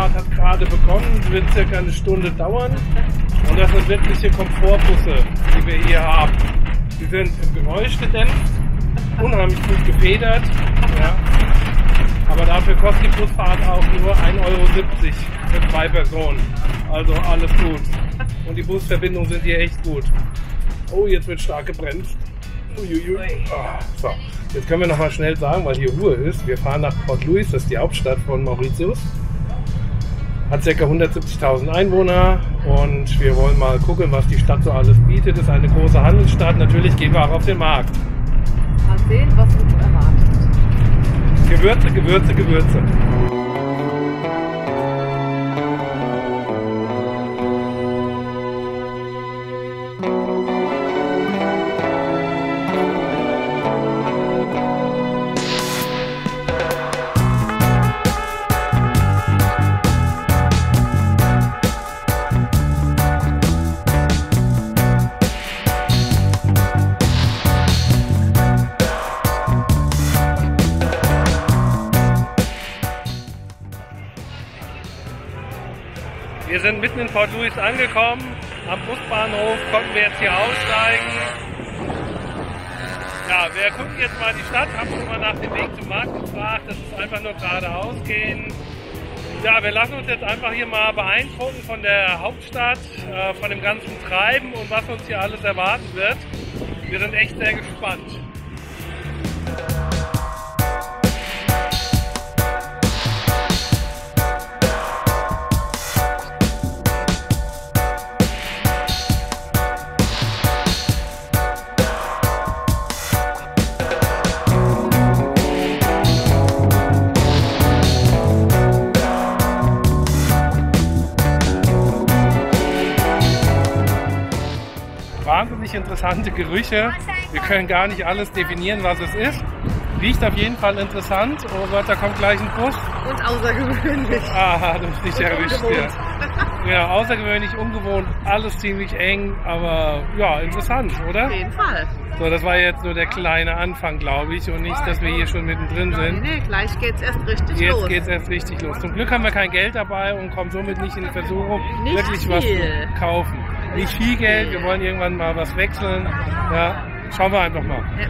Busfahrt hat gerade begonnen, wird circa eine Stunde dauern. Und das sind wirkliche Komfortbusse, die wir hier haben. Die sind im Geräusch gedämpft, unheimlich gut gefedert. Ja. Aber dafür kostet die Busfahrt auch nur 1,70 Euro für zwei Personen. Also alles gut. Und die Busverbindungen sind hier echt gut. Oh, jetzt wird stark gebremst. Uiuiui. Ah, so. Jetzt können wir noch mal schnell sagen, weil hier Ruhe ist. Wir fahren nach Port Louis, das ist die Hauptstadt von Mauritius. Hat ca. 170.000 Einwohner und wir wollen mal gucken, was die Stadt so alles bietet. Es ist eine große Handelsstadt. Natürlich gehen wir auch auf den Markt. Mal sehen, was uns erwartet. Gewürze, Gewürze, Gewürze. Wir sind mitten in Port Louis angekommen. Am Busbahnhof konnten wir jetzt hier aussteigen. Ja, wir gucken jetzt mal die Stadt, haben schon mal nach dem Weg zum Markt gefragt. Das ist einfach nur geradeaus gehen. Ja, wir lassen uns jetzt einfach hier mal beeindrucken von der Hauptstadt, äh, von dem ganzen Treiben und was uns hier alles erwarten wird. Wir sind echt sehr gespannt. Wahnsinnig interessante Gerüche. Wir können gar nicht alles definieren, was es ist. Riecht auf jeden Fall interessant. Oh Gott, da kommt gleich ein Bus. Und außergewöhnlich. Aha, du bist nicht erwischt. Ja, außergewöhnlich, ungewohnt, alles ziemlich eng, aber ja, interessant, oder? Auf jeden Fall. So, das war jetzt nur der kleine Anfang, glaube ich, und nicht, dass wir hier schon mittendrin Nee, sind. nee, gleich geht's erst richtig Jetzt los. geht's erst richtig los. Zum Glück haben wir kein Geld dabei und kommen somit nicht in die Versuchung, Nicht wirklich was viel. zu kaufen. Nicht viel Geld, wir wollen irgendwann mal was wechseln. Ja, schauen wir einfach mal. Ja.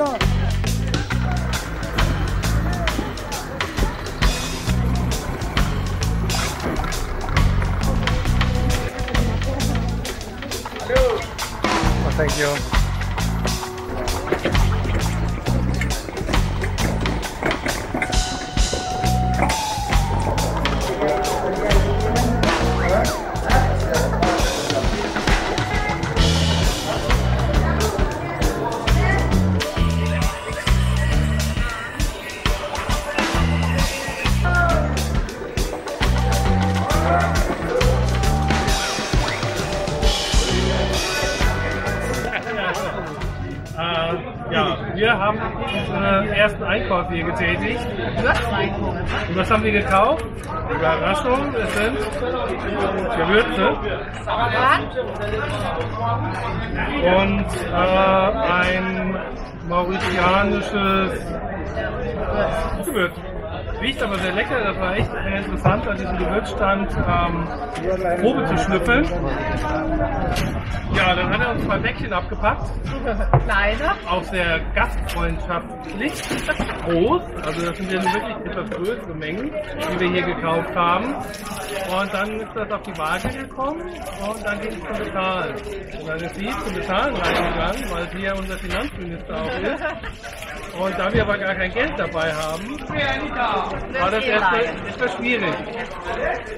Oh, thank you. Haben unseren ersten Einkauf hier getätigt. Und was haben wir gekauft? Überraschung, es sind Gewürze und äh, ein mauritianisches Gewürz. Riecht aber sehr lecker, das war echt sehr interessant, an diesem Gewürzstand ähm, Probe zu schnüffeln. Ja, dann hat er uns zwei Päckchen abgepackt Kleine. auch sehr gastfreundschaftlich groß. Also das sind ja wirklich etwas größere Mengen, die wir hier gekauft haben. Und dann ist das auf die Waage gekommen und dann ging es zum Bezahlen. Und dann ist sie zum Bezahlen reingegangen, weil sie ja unser Finanzminister auch ist. Und da wir aber gar kein Geld dabei haben, war das erstmal etwas schwierig.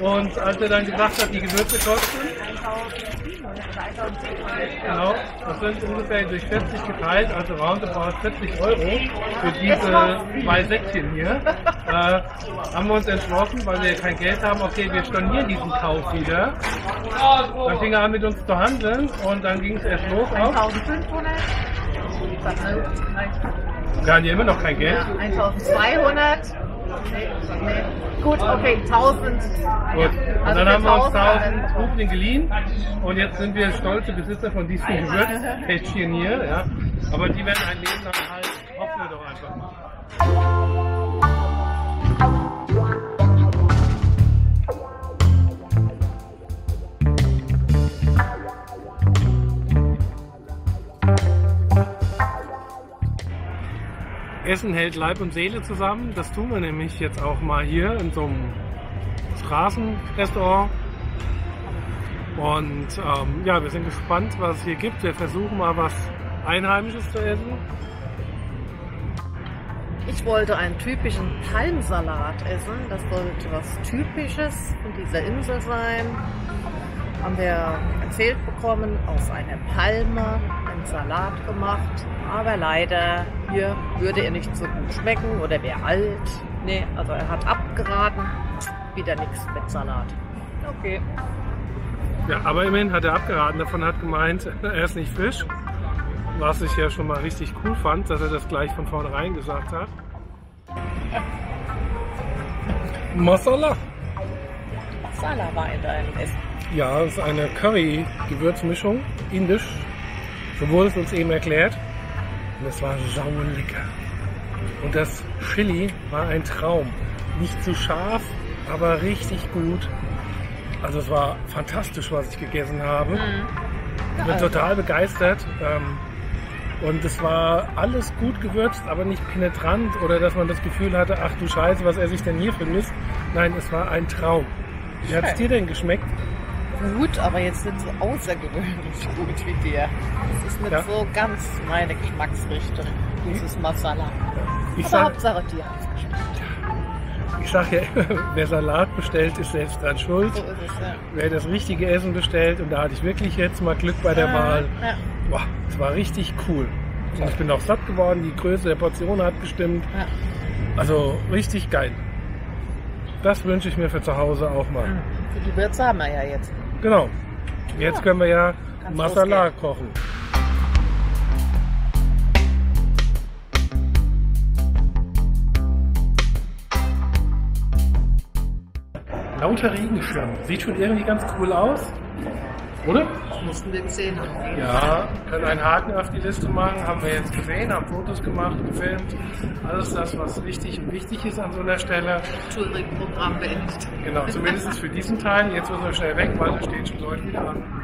Und als er dann gesagt hat, die Gewürze kosten Genau, das sind ungefähr durch 40 geteilt, also roundabout 40 Euro für diese zwei Säckchen hier. Äh, haben wir uns entschlossen, weil wir kein Geld haben, okay, wir stornieren diesen Kauf wieder. Dann fing er an mit uns zu handeln und dann ging es erst los auf. 1500. Wir haben ja immer noch kein Geld. Ja, 1200. Nee. Gut, okay, 1000. Gut. Und Also dann haben wir uns 1000 1000 Rubel geliehen und jetzt sind wir stolze Besitzer von diesem Gewürzpäckchen hier. Ja. Aber die werden ein Leben lang halt, hoffen wir doch einfach mal. Essen hält Leib und Seele zusammen. Das tun wir nämlich jetzt auch mal hier in so einem Straßenrestaurant. Und ähm, ja, wir sind gespannt, was es hier gibt. Wir versuchen mal was Einheimisches zu essen. Ich wollte einen typischen Palmsalat essen. Das sollte was Typisches von dieser Insel sein. Haben wir erzählt bekommen, aus einer Palme einen Salat gemacht. Aber leider hier würde er nicht so gut schmecken oder wäre alt. Nee, also er hat abgeraten. Wieder nichts mit Salat. Okay. Ja, aber immerhin hat er abgeraten. Davon hat gemeint, er ist nicht Fisch. Was ich ja schon mal richtig cool fand, dass er das gleich von vornherein gesagt hat. Masala. Salat war in deinem Essen. Ja, es ist eine Curry-Gewürzmischung, indisch. So wurde es uns eben erklärt. Und es war saulecker. Und das Chili war ein Traum. Nicht zu scharf, aber richtig gut. Also es war fantastisch, was ich gegessen habe. Ich bin total begeistert. Ähm, und es war alles gut gewürzt, aber nicht penetrant oder dass man das Gefühl hatte, ach du Scheiße, was esse ich denn hier für Mist. Nein, es war ein Traum. Wie hat es dir denn geschmeckt? Gut, aber jetzt nicht so außergewöhnlich gut wie dir. Das ist nicht Ja. so ganz meine Geschmacksrichtung, dieses Masala. Ich Aber sag, Hauptsache dir ich sag ja immer, wer Salat bestellt, ist selbst dran schuld. So ist es, ja. Wer das richtige Essen bestellt, und da hatte ich wirklich jetzt mal Glück bei der Ja, Wahl. Boah, es war richtig cool. Und ich bin auch satt geworden, die Größe der Portion hat gestimmt. Also richtig geil. Das wünsche ich mir für zu Hause auch mal. Für die Würze haben wir ja jetzt. Genau. Jetzt Ja. können wir ja Kann's Masala kochen. Lauter Regenschirm. Sieht schon irgendwie ganz cool aus. Oder? Mussten wir gesehen haben. Ja, können einen Haken auf die Liste machen, haben wir jetzt gesehen, haben Fotos gemacht, gefilmt. Alles das, was wichtig und wichtig ist an so einer Stelle. Touring-Programm beendet. Genau, zumindest für diesen Teil. Jetzt müssen wir schnell weg, weil da stehen schon Leute wieder an.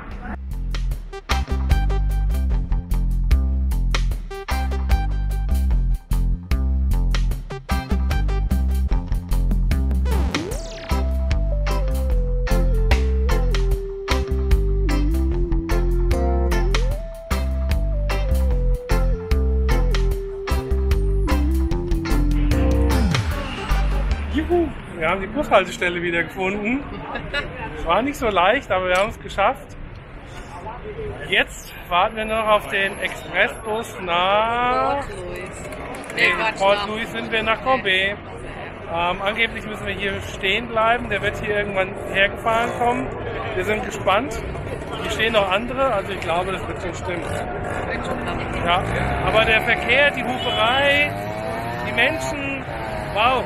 Haben die Bushaltestelle wieder gefunden. War nicht so leicht, aber wir haben es geschafft. Jetzt warten wir noch auf den Expressbus nach Port Louis. Nee, in Port Louis sind wir nach Gombe. Ähm, angeblich müssen wir hier stehen bleiben. Der wird hier irgendwann hergefahren kommen. Wir sind gespannt. Hier stehen noch andere, also ich glaube, das wird schon stimmen. Ja, aber der Verkehr, die Huferei, die Menschen, wow,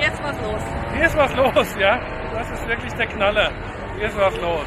Jetzt was los. hier ist was los, ja. Das ist wirklich der Knaller. Hier ist was los.